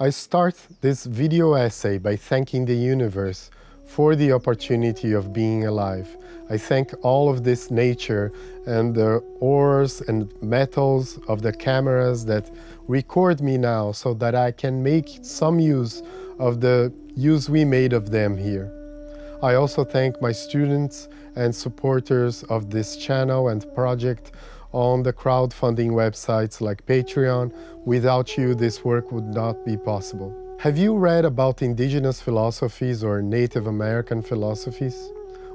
I start this video essay by thanking the universe for the opportunity of being alive. I thank all of this nature and the ores and metals of the cameras that record me now so that I can make some use of the use we made of them here. I also thank my students and supporters of this channel and project on the crowdfunding websites like Patreon. Without you, this work would not be possible. Have you read about indigenous philosophies or Native American philosophies?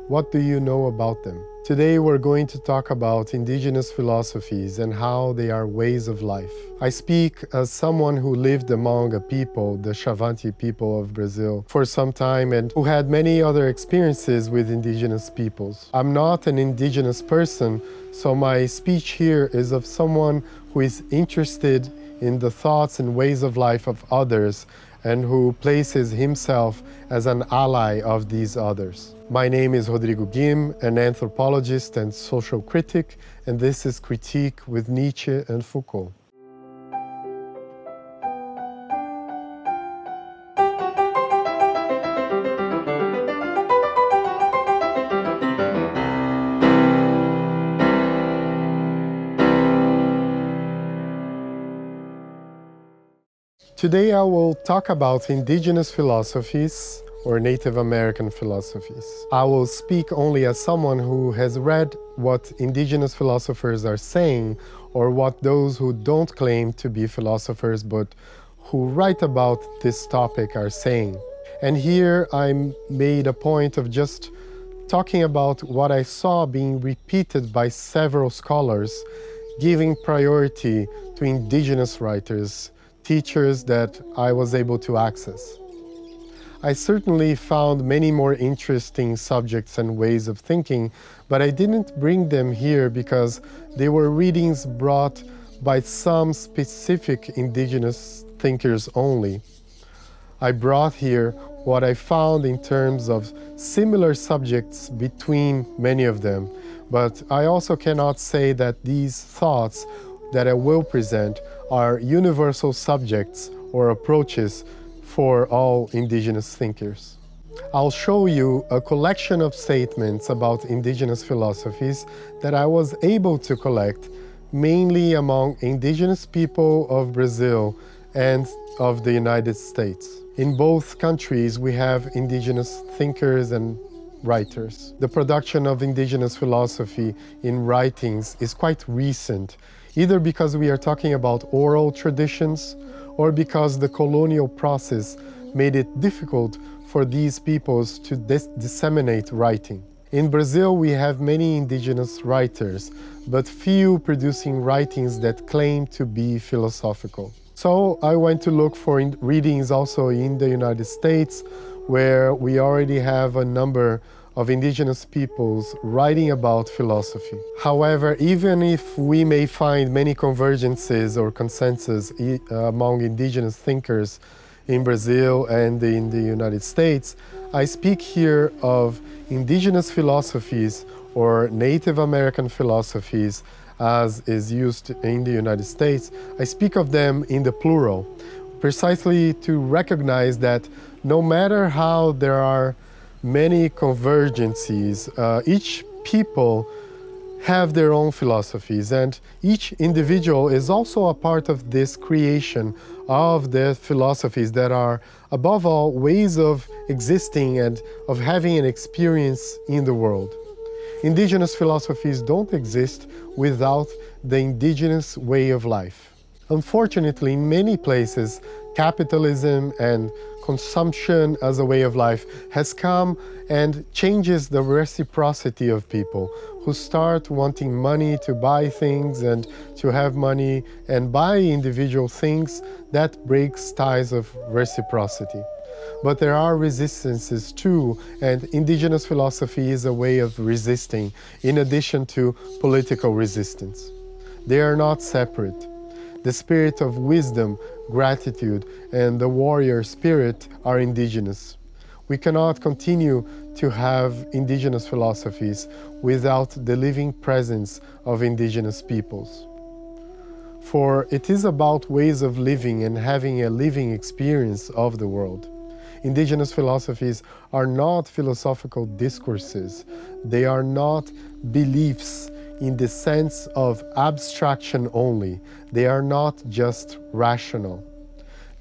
What do you know about them? Today we're going to talk about indigenous philosophies and how they are ways of life. I speak as someone who lived among a people, the Xavante people of Brazil, for some time and who had many other experiences with indigenous peoples. I'm not an indigenous person, so my speech here is of someone who is interested in the thoughts and ways of life of others and who places himself as an ally of these others. My name is Rodrigo Guim, an anthropologist and social critic, and this is Critique with Nietzsche and Foucault. Today I will talk about indigenous philosophies or Native American philosophies. I will speak only as someone who has read what indigenous philosophers are saying or what those who don't claim to be philosophers but who write about this topic are saying. And here I made a point of just talking about what I saw being repeated by several scholars, giving priority to indigenous writers teachers that I was able to access. I certainly found many more interesting subjects and ways of thinking, but I didn't bring them here because they were readings brought by some specific indigenous thinkers only. I brought here what I found in terms of similar subjects between many of them, but I also cannot say that these thoughts that I will present are universal subjects or approaches for all indigenous thinkers. I'll show you a collection of statements about indigenous philosophies that I was able to collect mainly among indigenous people of Brazil and of the United States. In both countries, we have indigenous thinkers and writers. The production of indigenous philosophy in writings is quite recent either because we are talking about oral traditions or because the colonial process made it difficult for these peoples to dis disseminate writing. In Brazil, we have many indigenous writers, but few producing writings that claim to be philosophical. So I went to look for readings also in the United States, where we already have a number of indigenous peoples writing about philosophy. However, even if we may find many convergences or consensus uh, among indigenous thinkers in Brazil and in the United States, I speak here of indigenous philosophies or Native American philosophies as is used in the United States. I speak of them in the plural, precisely to recognize that no matter how there are many convergencies. Uh, each people have their own philosophies and each individual is also a part of this creation of the philosophies that are above all ways of existing and of having an experience in the world. Indigenous philosophies don't exist without the indigenous way of life. Unfortunately, in many places, capitalism and consumption as a way of life has come and changes the reciprocity of people who start wanting money to buy things and to have money and buy individual things that breaks ties of reciprocity. But there are resistances too, and indigenous philosophy is a way of resisting in addition to political resistance. They are not separate. The spirit of wisdom, gratitude, and the warrior spirit are indigenous. We cannot continue to have indigenous philosophies without the living presence of indigenous peoples. for it is about ways of living and having a living experience of the world. Indigenous philosophies are not philosophical discourses, they are not beliefs in the sense of abstraction only, they are not just rational.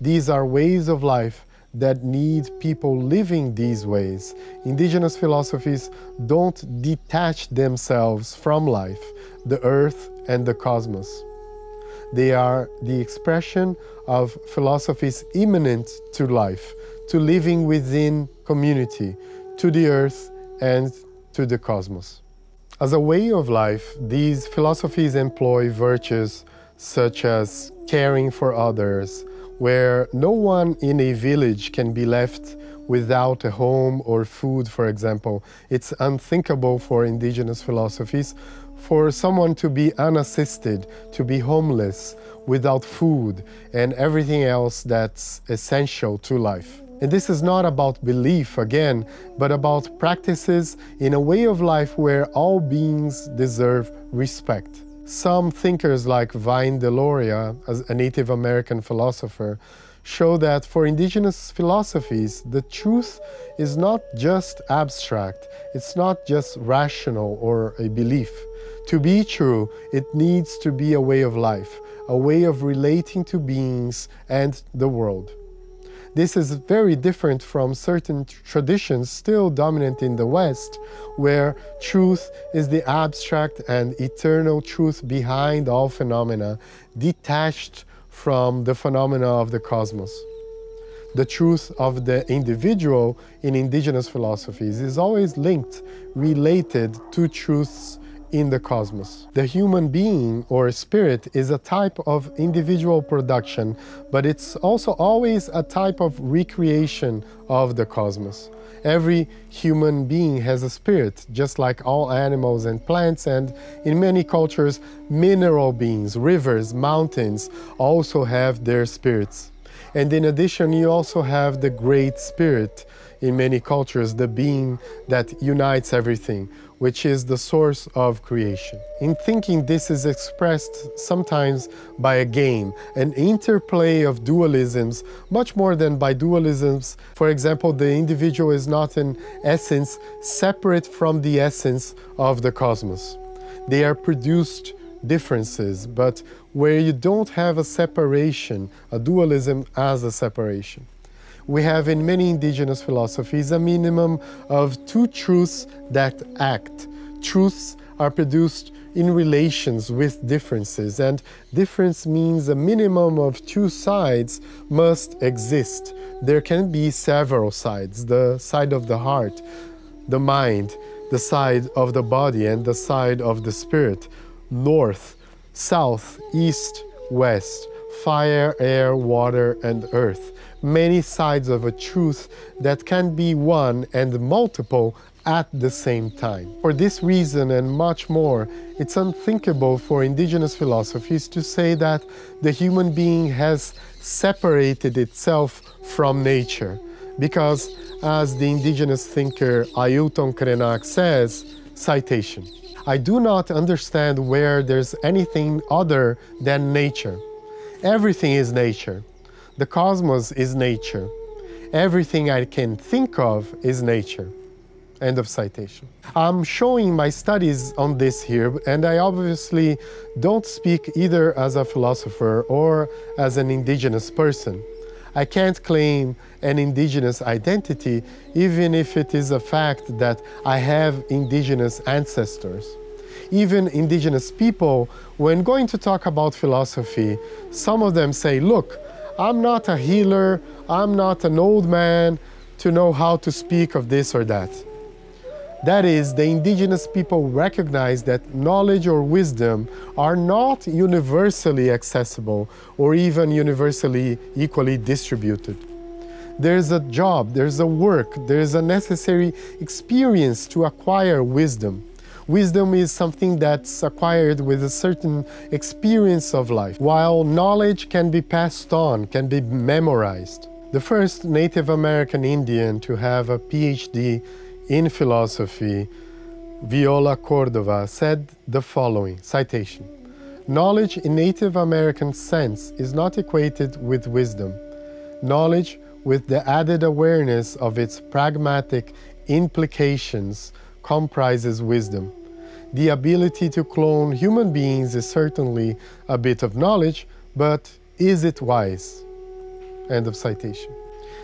These are ways of life that need people living these ways. Indigenous philosophies don't detach themselves from life, the earth, and the cosmos. They are the expression of philosophies immanent to life, to living within community, to the earth, and to the cosmos. As a way of life, these philosophies employ virtues such as caring for others, where no one in a village can be left without a home or food, for example. It's unthinkable for indigenous philosophies for someone to be unassisted, to be homeless, without food, and everything else that's essential to life. And this is not about belief again, but about practices in a way of life where all beings deserve respect. Some thinkers like Vine Deloria, a Native American philosopher, show that for indigenous philosophies, the truth is not just abstract, it's not just rational or a belief. To be true, it needs to be a way of life, a way of relating to beings and the world. This is very different from certain traditions still dominant in the West, where truth is the abstract and eternal truth behind all phenomena, detached from the phenomena of the cosmos. The truth of the individual in indigenous philosophies is always linked, related to truths in the cosmos. The human being or spirit is a type of individual production, but it's also always a type of recreation of the cosmos. Every human being has a spirit, just like all animals and plants, and in many cultures, mineral beings, rivers, mountains also have their spirits. And in addition, you also have the Great Spirit in many cultures, the being that unites everything, which is the source of creation. In thinking, this is expressed sometimes by a game, an interplay of dualisms, much more than by dualisms. For example, the individual is not in essence separate from the essence of the cosmos. They are produced differences, but where you don't have a separation, a dualism as a separation we have in many indigenous philosophies a minimum of two truths that act. Truths are produced in relations with differences, and difference means a minimum of two sides must exist. There can be several sides the side of the heart, the mind, the side of the body, and the side of the spirit, north, south, east, west, fire, air, water, and earth many sides of a truth that can be one and multiple at the same time. For this reason and much more, it's unthinkable for indigenous philosophies to say that the human being has separated itself from nature. Because, as the indigenous thinker Ailton Krenak says, citation, I do not understand where there's anything other than nature. Everything is nature. The cosmos is nature. Everything I can think of is nature. End of citation. I'm showing my studies on this here, and I obviously don't speak either as a philosopher or as an indigenous person. I can't claim an indigenous identity, even if it is a fact that I have indigenous ancestors. Even indigenous people, when going to talk about philosophy, some of them say, look, I'm not a healer, I'm not an old man to know how to speak of this or that. That is, the indigenous people recognize that knowledge or wisdom are not universally accessible or even universally equally distributed. There's a job, there's a work, there's a necessary experience to acquire wisdom. Wisdom is something that's acquired with a certain experience of life, while knowledge can be passed on, can be memorized. The first Native American Indian to have a PhD in philosophy, Viola Cordova, said the following citation Knowledge in Native American sense is not equated with wisdom. Knowledge with the added awareness of its pragmatic implications comprises wisdom. The ability to clone human beings is certainly a bit of knowledge, but is it wise? End of citation.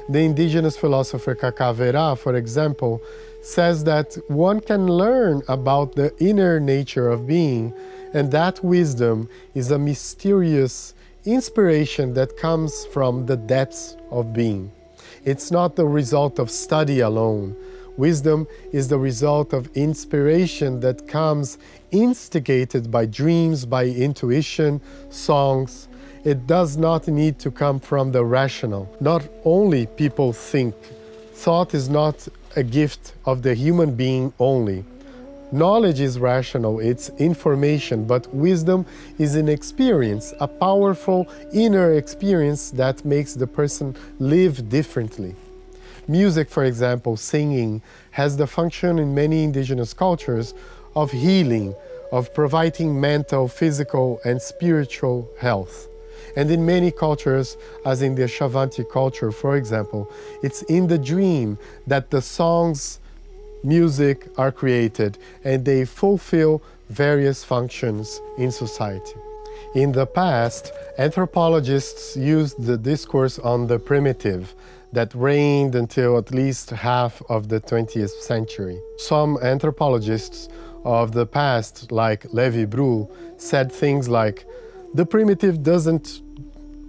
The indigenous philosopher Kaká Werá, for example, says that one can learn about the inner nature of being, and that wisdom is a mysterious inspiration that comes from the depths of being. It's not the result of study alone. Wisdom is the result of inspiration that comes instigated by dreams, by intuition, songs. It does not need to come from the rational. Not only people think, thought is not a gift of the human being only. Knowledge is rational, it's information, but wisdom is an experience, a powerful inner experience that makes the person live differently. Music, for example, singing, has the function in many indigenous cultures of healing, of providing mental, physical, and spiritual health. And in many cultures, as in the Xavante culture, for example, it's in the dream that the songs, music are created and they fulfill various functions in society. In the past, anthropologists used the discourse on the primitive that reigned until at least half of the 20th century. Some anthropologists of the past, like Lévy-Bruhl, said things like, the primitive doesn't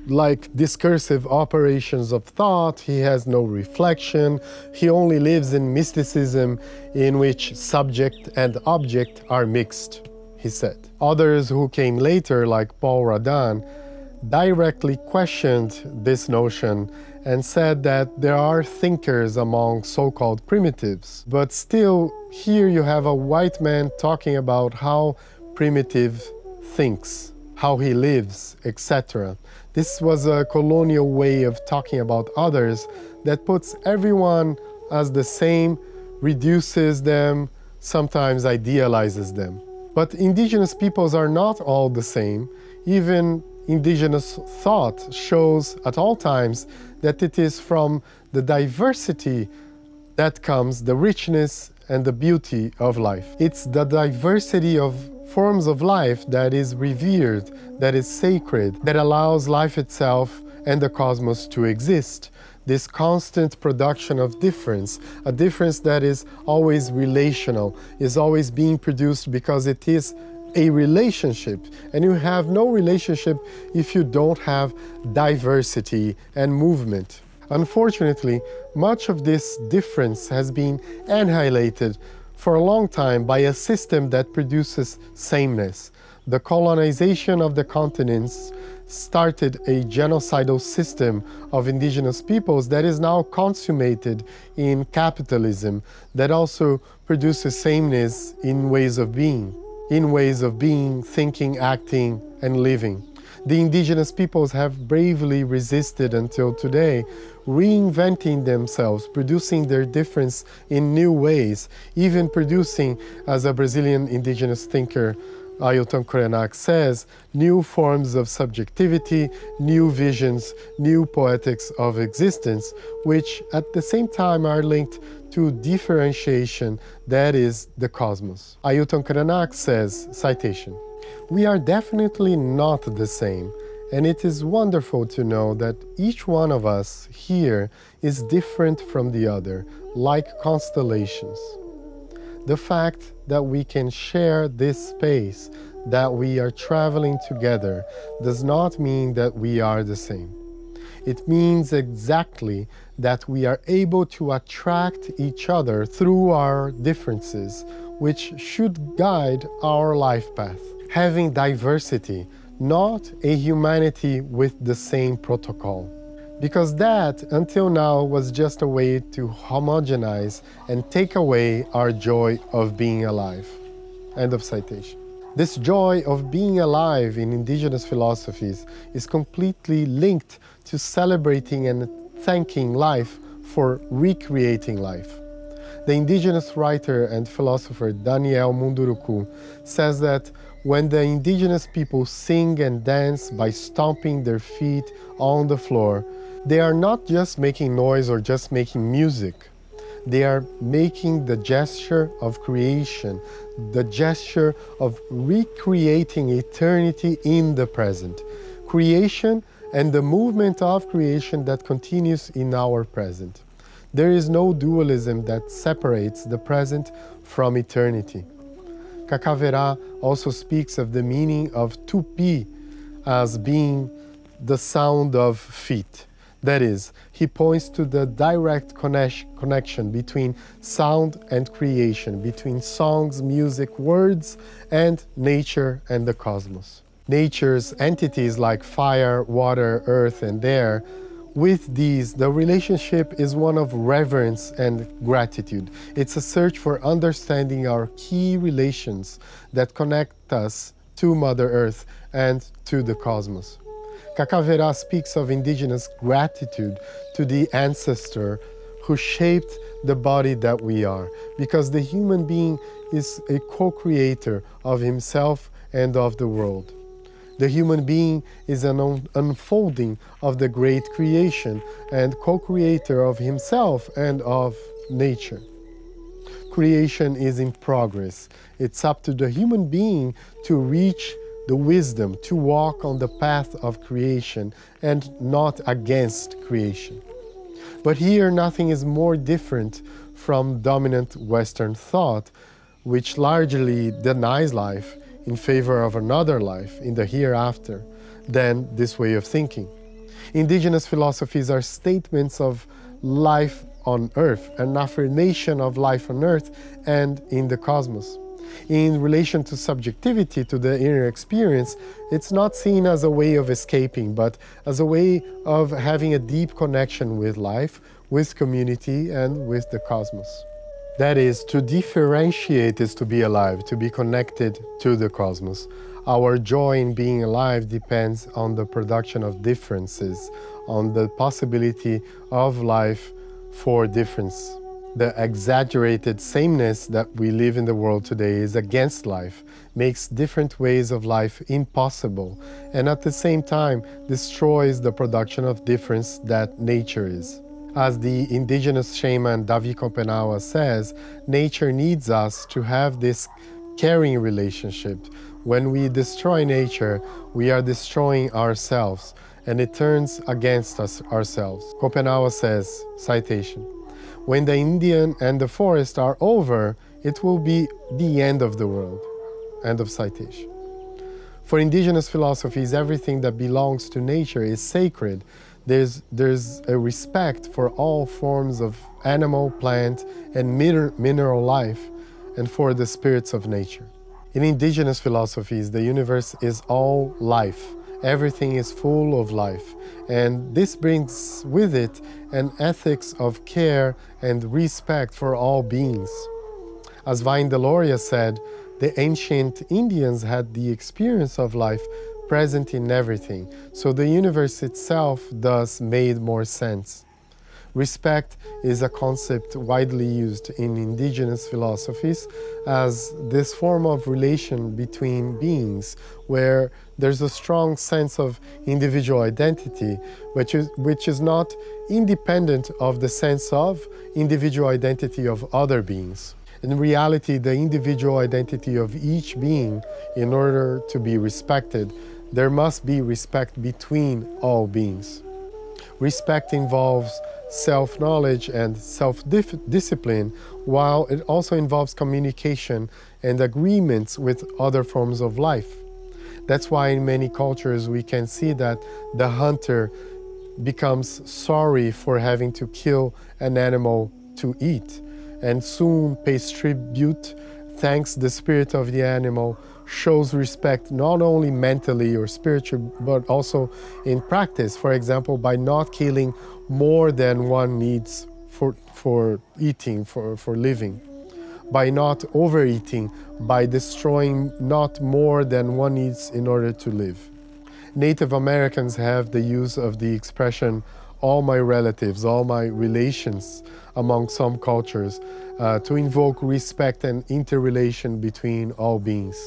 like discursive operations of thought, he has no reflection, he only lives in mysticism in which subject and object are mixed, he said. Others who came later, like Paul Radin, directly questioned this notion and said that there are thinkers among so called primitives. But still, here you have a white man talking about how primitive thinks, how he lives, etc. This was a colonial way of talking about others that puts everyone as the same, reduces them, sometimes idealizes them. But indigenous peoples are not all the same. Even indigenous thought shows at all times that it is from the diversity that comes the richness and the beauty of life. It's the diversity of forms of life that is revered, that is sacred, that allows life itself and the cosmos to exist. This constant production of difference, a difference that is always relational, is always being produced because it is a relationship. And you have no relationship if you don't have diversity and movement. Unfortunately, much of this difference has been annihilated for a long time by a system that produces sameness. The colonization of the continents started a genocidal system of indigenous peoples that is now consummated in capitalism, that also produces sameness in ways of being, in ways of being, thinking, acting, and living. The indigenous peoples have bravely resisted until today reinventing themselves, producing their difference in new ways, even producing, as a Brazilian indigenous thinker, Ailton Krenak says, new forms of subjectivity, new visions, new poetics of existence, which at the same time are linked to differentiation, that is, the cosmos. Ailton Krenak says, citation, We are definitely not the same, and it is wonderful to know that each one of us here is different from the other, like constellations. The fact that we can share this space, that we are traveling together, does not mean that we are the same. It means exactly that we are able to attract each other through our differences, which should guide our life path. Having diversity not a humanity with the same protocol. Because that, until now, was just a way to homogenize and take away our joy of being alive. End of citation. This joy of being alive in indigenous philosophies is completely linked to celebrating and thanking life for recreating life. The indigenous writer and philosopher Daniel Munduruku says that when the indigenous people sing and dance by stomping their feet on the floor, they are not just making noise or just making music. They are making the gesture of creation, the gesture of recreating eternity in the present. Creation and the movement of creation that continues in our present. There is no dualism that separates the present from eternity. Kaká Werá also speaks of the meaning of tupi as being the sound of feet. That is, he points to the direct connection between sound and creation, between songs, music, words, and nature and the cosmos. Nature's entities like fire, water, earth, and air with these, the relationship is one of reverence and gratitude. It's a search for understanding our key relations that connect us to Mother Earth and to the cosmos. Kaká Werá speaks of indigenous gratitude to the ancestor who shaped the body that we are, because the human being is a co creator of himself and of the world. The human being is an unfolding of the great creation and co creator of himself and of nature. Creation is in progress. It's up to the human being to reach the wisdom to walk on the path of creation and not against creation. But here, nothing is more different from dominant Western thought, which largely denies life in favor of another life in the hereafter than this way of thinking. Indigenous philosophies are statements of life on earth, an affirmation of life on earth and in the cosmos. In relation to subjectivity, to the inner experience, it's not seen as a way of escaping, but as a way of having a deep connection with life, with community, and with the cosmos. That is, to differentiate is to be alive, to be connected to the cosmos. Our joy in being alive depends on the production of differences, on the possibility of life for difference. The exaggerated sameness that we live in the world today is against life, makes different ways of life impossible, and at the same time destroys the production of difference that nature is. As the indigenous shaman Davi Kopenawa says, nature needs us to have this caring relationship. When we destroy nature, we are destroying ourselves, and it turns against us ourselves. Kopenawa says, citation, when the Indian and the forest are over, it will be the end of the world. End of citation. For indigenous philosophies, everything that belongs to nature is sacred there's, there's a respect for all forms of animal, plant, and mineral life, and for the spirits of nature. In indigenous philosophies, the universe is all life. Everything is full of life. And this brings with it an ethics of care and respect for all beings. As Vine Deloria said, the ancient Indians had the experience of life present in everything. So the universe itself thus made more sense. Respect is a concept widely used in indigenous philosophies as this form of relation between beings where there's a strong sense of individual identity, which is, which is not independent of the sense of individual identity of other beings. In reality, the individual identity of each being, in order to be respected, there must be respect between all beings. Respect involves self knowledge and self discipline, while it also involves communication and agreements with other forms of life. That's why in many cultures we can see that the hunter becomes sorry for having to kill an animal to eat and soon pays tribute, thanks the spirit of the animal shows respect not only mentally or spiritually, but also in practice. For example, by not killing more than one needs for, for eating, for, for living. By not overeating, by destroying not more than one needs in order to live. Native Americans have the use of the expression all my relatives, all my relations among some cultures uh, to invoke respect and interrelation between all beings.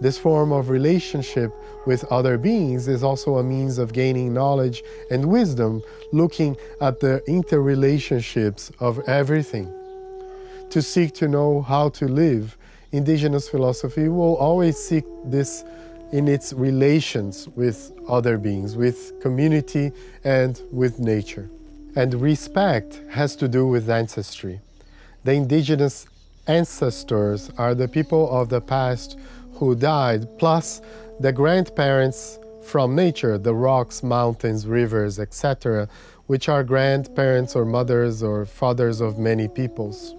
This form of relationship with other beings is also a means of gaining knowledge and wisdom, looking at the interrelationships of everything. To seek to know how to live, indigenous philosophy will always seek this in its relations with other beings, with community and with nature. And respect has to do with ancestry. The indigenous ancestors are the people of the past who died, plus the grandparents from nature, the rocks, mountains, rivers, etc., which are grandparents or mothers or fathers of many peoples.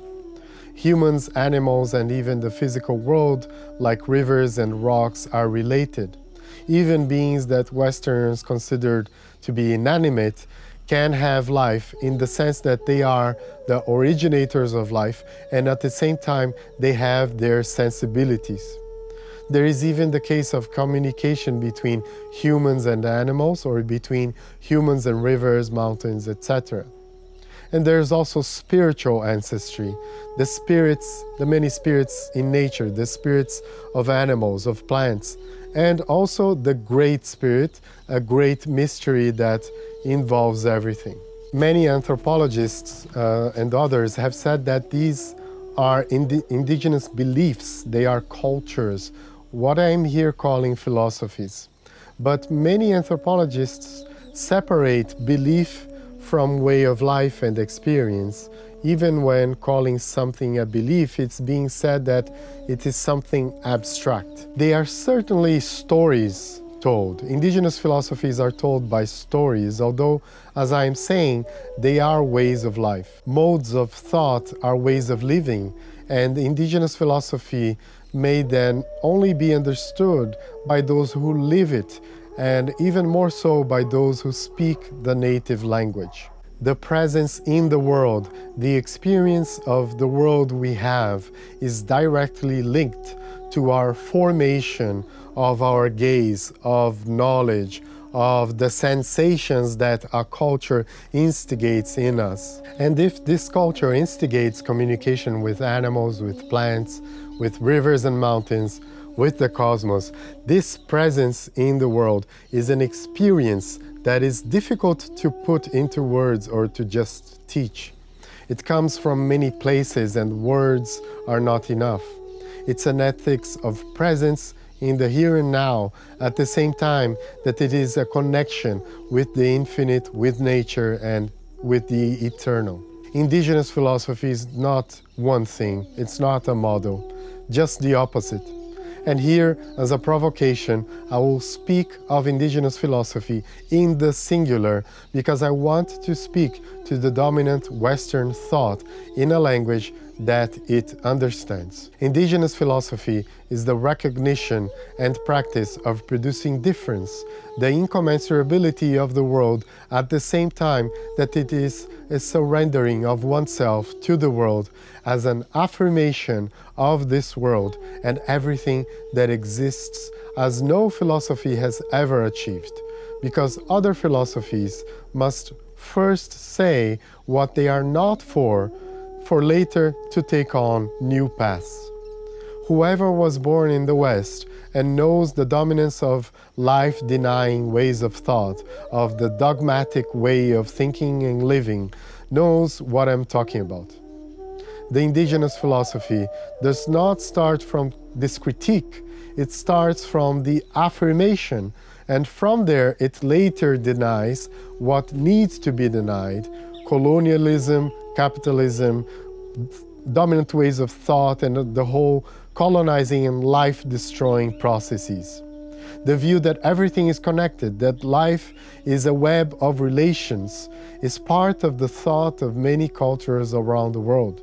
Humans, animals, and even the physical world, like rivers and rocks, are related. Even beings that Westerners considered to be inanimate can have life in the sense that they are the originators of life and at the same time they have their sensibilities. There is even the case of communication between humans and animals or between humans and rivers, mountains, etc. And there's also spiritual ancestry. The spirits, the many spirits in nature, the spirits of animals, of plants, and also the Great Spirit, a great mystery that involves everything. Many anthropologists uh, and others have said that these are indi indigenous beliefs, they are cultures, what I'm here calling philosophies. But many anthropologists separate belief from way of life and experience. Even when calling something a belief, it's being said that it is something abstract. They are certainly stories told. Indigenous philosophies are told by stories, although, as I am saying, they are ways of life. Modes of thought are ways of living, and indigenous philosophy may then only be understood by those who live it and even more so by those who speak the native language. The presence in the world, the experience of the world we have, is directly linked to our formation of our gaze, of knowledge, of the sensations that a culture instigates in us. And if this culture instigates communication with animals, with plants, with rivers and mountains, with the cosmos, this presence in the world is an experience that is difficult to put into words or to just teach. It comes from many places and words are not enough. It's an ethics of presence in the here and now at the same time that it is a connection with the infinite, with nature and with the eternal. Indigenous philosophy is not one thing, it's not a model, just the opposite. And here, as a provocation, I will speak of indigenous philosophy in the singular because I want to speak to the dominant Western thought in a language that it understands. Indigenous philosophy is the recognition and practice of producing difference, the incommensurability of the world at the same time that it is a surrendering of oneself to the world as an affirmation of this world and everything that exists as no philosophy has ever achieved. Because other philosophies must first say what they are not for for later to take on new paths. Whoever was born in the West and knows the dominance of life denying ways of thought, of the dogmatic way of thinking and living, knows what I'm talking about. The indigenous philosophy does not start from this critique, it starts from the affirmation, and from there it later denies what needs to be denied colonialism, capitalism, dominant ways of thought, and the whole colonizing and life destroying processes. The view that everything is connected, that life is a web of relations, is part of the thought of many cultures around the world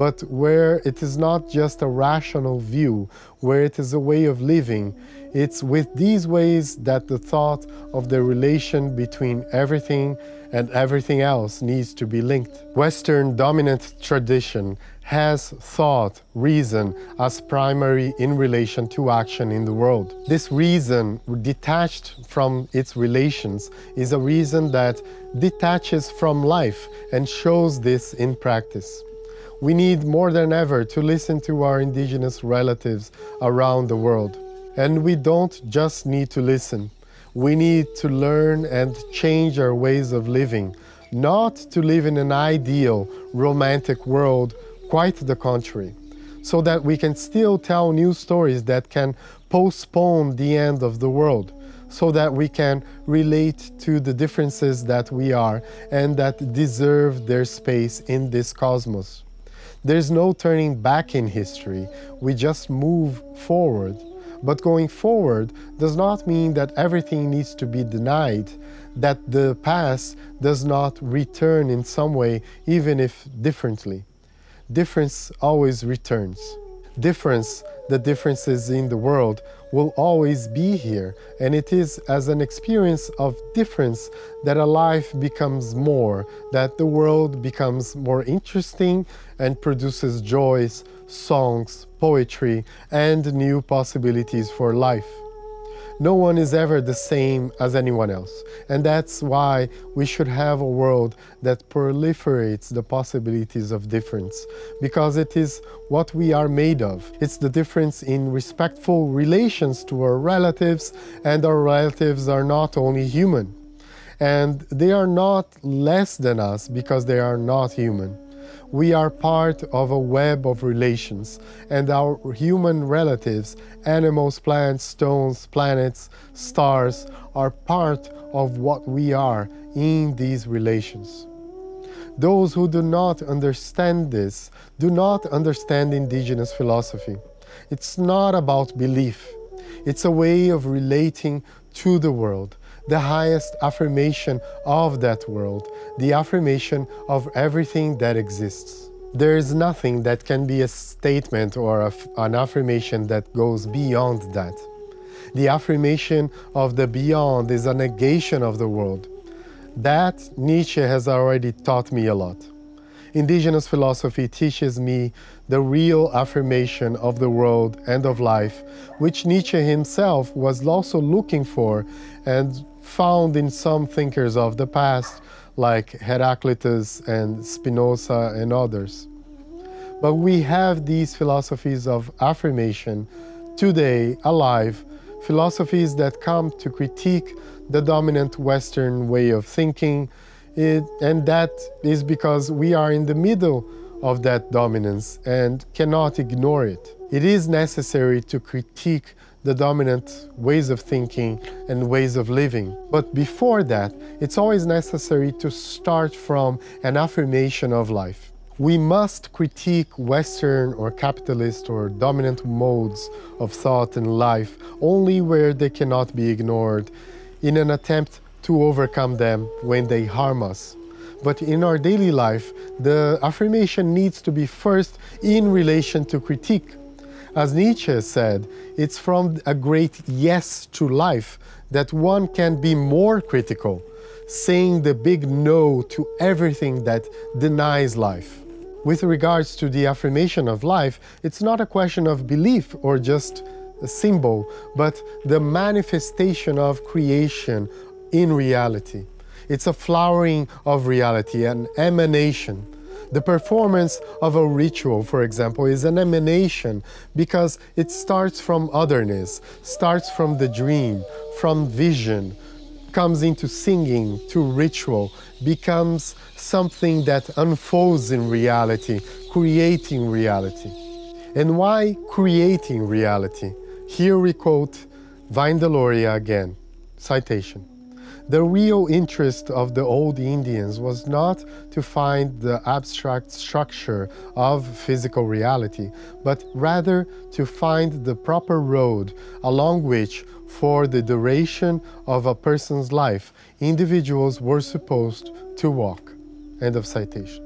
but where it is not just a rational view, where it is a way of living. It's with these ways that the thought of the relation between everything and everything else needs to be linked. Western dominant tradition has thought, reason, as primary in relation to action in the world. This reason, detached from its relations, is a reason that detaches from life and shows this in practice. We need more than ever to listen to our indigenous relatives around the world. And we don't just need to listen. We need to learn and change our ways of living, not to live in an ideal, romantic world, quite the contrary, so that we can still tell new stories that can postpone the end of the world, so that we can relate to the differences that we are and that deserve their space in this cosmos. There's no turning back in history, we just move forward. But going forward does not mean that everything needs to be denied, that the past does not return in some way, even if differently. Difference always returns. Difference, the differences in the world, will always be here, and it is as an experience of difference that a life becomes more, that the world becomes more interesting and produces joys, songs, poetry, and new possibilities for life. No one is ever the same as anyone else, and that's why we should have a world that proliferates the possibilities of difference, because it is what we are made of. It's the difference in respectful relations to our relatives, and our relatives are not only human, and they are not less than us because they are not human. We are part of a web of relations, and our human relatives, animals, plants, stones, planets, stars, are part of what we are in these relations. Those who do not understand this do not understand indigenous philosophy. It's not about belief, it's a way of relating to the world, the highest affirmation of that world, the affirmation of everything that exists. There is nothing that can be a statement or a, an affirmation that goes beyond that. The affirmation of the beyond is a negation of the world. That Nietzsche has already taught me a lot. Indigenous philosophy teaches me the real affirmation of the world and of life, which Nietzsche himself was also looking for and found in some thinkers of the past, like Heraclitus and Spinoza and others. But we have these philosophies of affirmation today alive, philosophies that come to critique the dominant Western way of thinking, it, and that is because we are in the middle of that dominance and cannot ignore it. It is necessary to critique the dominant ways of thinking and ways of living. But before that, it's always necessary to start from an affirmation of life. We must critique Western or capitalist or dominant modes of thought and life only where they cannot be ignored in an attempt to overcome them when they harm us. But in our daily life, the affirmation needs to be first in relation to critique. As Nietzsche said, it's from a great yes to life that one can be more critical, saying the big no to everything that denies life. With regards to the affirmation of life, it's not a question of belief or just a symbol, but the manifestation of creation in reality. It's a flowering of reality, an emanation. The performance of a ritual, for example, is an emanation because it starts from otherness, starts from the dream, from vision, comes into singing, to ritual, becomes something that unfolds in reality, creating reality. And why creating reality? Here we quote Vine Deloria again. Citation. The real interest of the old Indians was not to find the abstract structure of physical reality, but rather to find the proper road along which, for the duration of a person's life, individuals were supposed to walk. End of citation.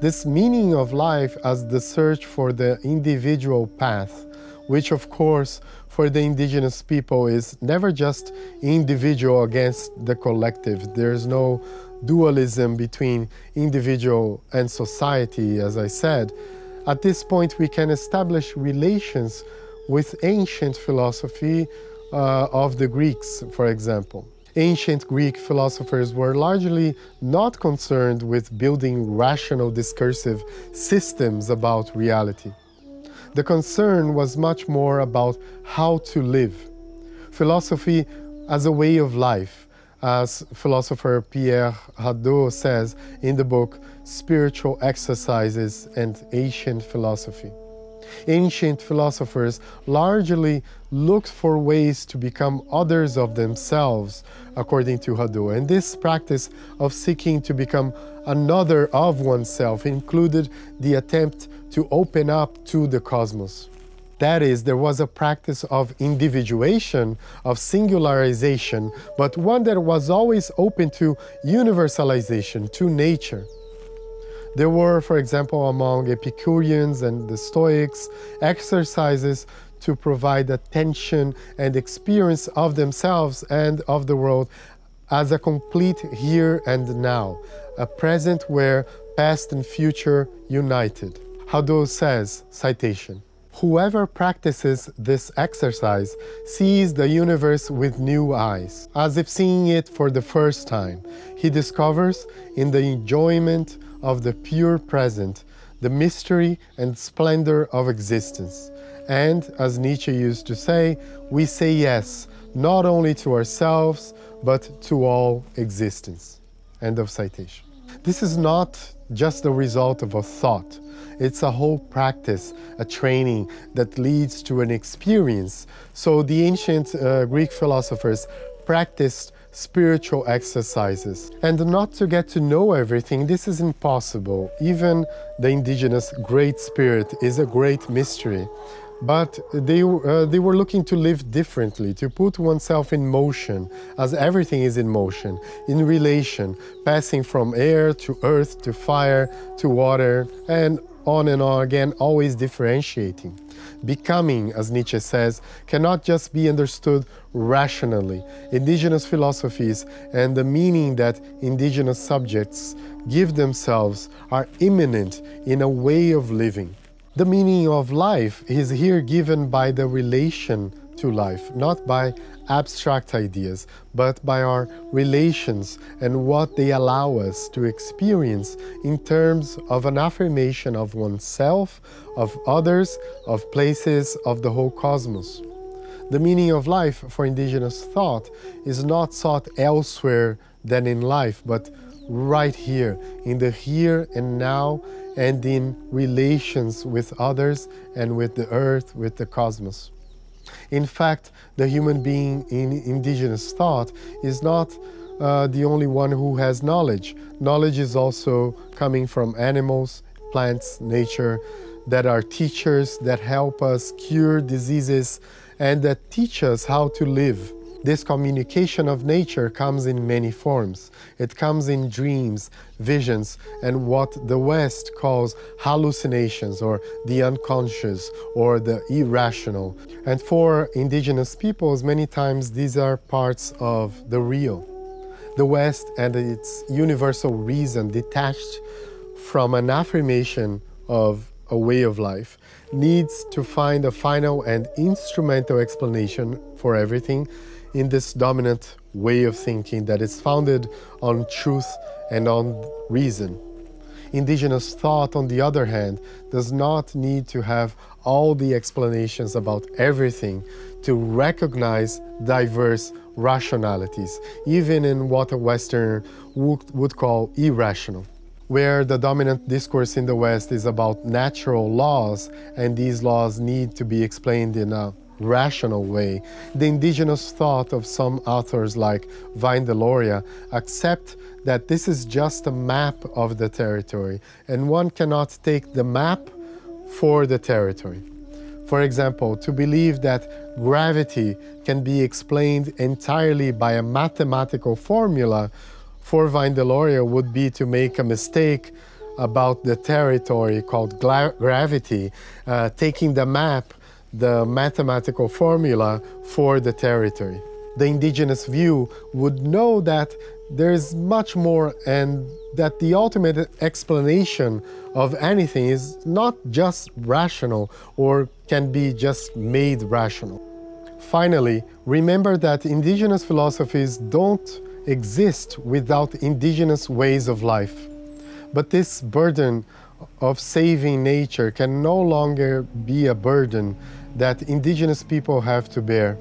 This meaning of life as the search for the individual path, which of course for the indigenous people is never just individual against the collective. There's no dualism between individual and society, as I said. At this point, we can establish relations with ancient philosophy uh, of the Greeks, for example. Ancient Greek philosophers were largely not concerned with building rational discursive systems about reality. The concern was much more about how to live. Philosophy as a way of life, as philosopher Pierre Hadot says in the book Spiritual Exercises and Ancient Philosophy. Ancient philosophers largely looked for ways to become others of themselves, according to Hadot. And this practice of seeking to become another of oneself included the attempt to open up to the cosmos. That is, there was a practice of individuation, of singularization, but one that was always open to universalization, to nature. There were, for example, among Epicureans and the Stoics, exercises to provide attention and experience of themselves and of the world as a complete here and now, a present where past and future united. Hadot says, citation, Whoever practices this exercise sees the universe with new eyes, as if seeing it for the first time. He discovers in the enjoyment of the pure present, the mystery and splendor of existence. And, as Nietzsche used to say, we say yes, not only to ourselves, but to all existence. End of citation. This is not just the result of a thought. It's a whole practice, a training that leads to an experience. So the ancient uh, Greek philosophers practiced spiritual exercises. And not to get to know everything, this is impossible. Even the indigenous Great Spirit is a great mystery. But they, uh, they were looking to live differently, to put oneself in motion, as everything is in motion, in relation, passing from air to earth to fire to water, and on and on again, always differentiating. Becoming, as Nietzsche says, cannot just be understood rationally. Indigenous philosophies and the meaning that indigenous subjects give themselves are immanent in a way of living. The meaning of life is here given by the relation to life, not by abstract ideas, but by our relations and what they allow us to experience in terms of an affirmation of oneself, of others, of places, of the whole cosmos. The meaning of life for indigenous thought is not sought elsewhere than in life, but right here, in the here and now, and in relations with others and with the earth, with the cosmos. In fact, the human being in indigenous thought is not uh, the only one who has knowledge. Knowledge is also coming from animals, plants, nature, that are teachers that help us cure diseases and that teach us how to live. This communication of nature comes in many forms. It comes in dreams, visions, and what the West calls hallucinations or the unconscious or the irrational. And for indigenous peoples, many times these are parts of the real. The West and its universal reason detached from an affirmation of a way of life needs to find a final and instrumental explanation for everything in this dominant way of thinking that is founded on truth and on reason. Indigenous thought, on the other hand, does not need to have all the explanations about everything to recognize diverse rationalities, even in what a Westerner would, would call irrational where the dominant discourse in the West is about natural laws, and these laws need to be explained in a rational way, the indigenous thought of some authors like Vine Deloria accept that this is just a map of the territory, and one cannot take the map for the territory. For example, to believe that gravity can be explained entirely by a mathematical formula for Vine Deloria would be to make a mistake about the territory called gravity, uh, taking the map the mathematical formula for the territory. The indigenous view would know that there's much more and that the ultimate explanation of anything is not just rational or can be just made rational. Finally, remember that indigenous philosophies don't exist without indigenous ways of life. But this burden of saving nature can no longer be a burden that indigenous people have to bear.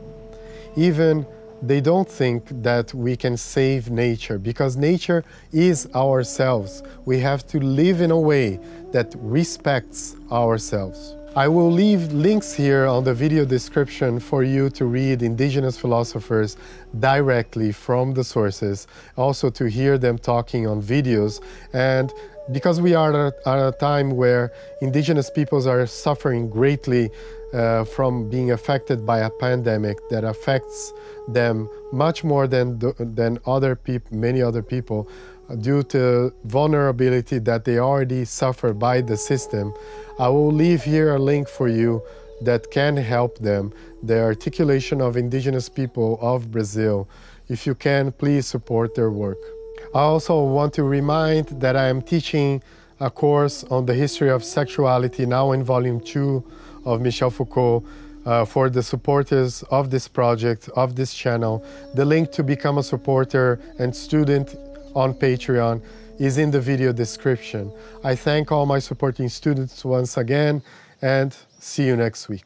Even they don't think that we can save nature because nature is ourselves. We have to live in a way that respects ourselves. I will leave links here on the video description for you to read indigenous philosophers directly from the sources, also to hear them talking on videos. And because we are at a time where indigenous peoples are suffering greatly uh, from being affected by a pandemic that affects them much more than, than other people, many other people, due to vulnerability that they already suffer by the system, I will leave here a link for you that can help them, the articulation of indigenous people of Brazil. If you can, please support their work. I also want to remind that I am teaching a course on the history of sexuality now in volume two of Michel Foucault uh, for the supporters of this project, of this channel. The link to become a supporter and student on Patreon is in the video description. I thank all my supporting students once again and see you next week.